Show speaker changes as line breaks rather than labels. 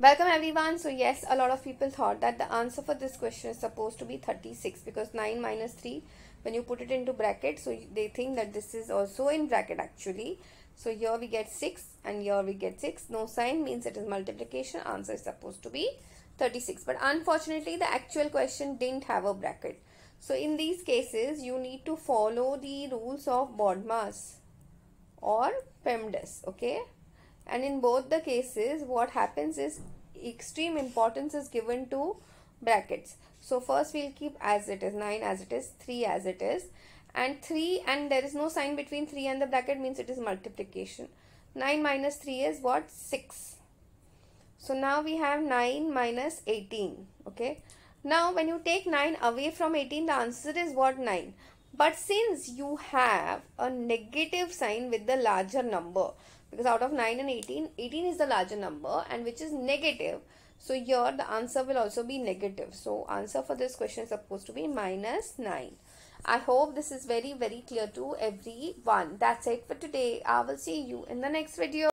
Welcome everyone. So yes, a lot of people thought that the answer for this question is supposed to be 36 because 9 minus 3 when you put it into bracket so they think that this is also in bracket actually. So here we get 6 and here we get 6. No sign means it is multiplication. Answer is supposed to be 36 but unfortunately the actual question didn't have a bracket. So in these cases you need to follow the rules of BODMAS or PEMDAS okay and in both the cases what happens is extreme importance is given to brackets. So first we'll keep as it is 9 as it is 3 as it is. And 3 and there is no sign between 3 and the bracket means it is multiplication. 9 minus 3 is what? 6 so now we have 9 minus 18 okay? Now when you take 9 away from 18 the answer is what? 9 but since you have a negative sign with the larger number because out of 9 and 18 18 is the larger number and which is negative so here the answer will also be negative. So answer for this question is supposed to be minus 9 i hope this is very very clear to everyone. That's it for today. I will see you in the next video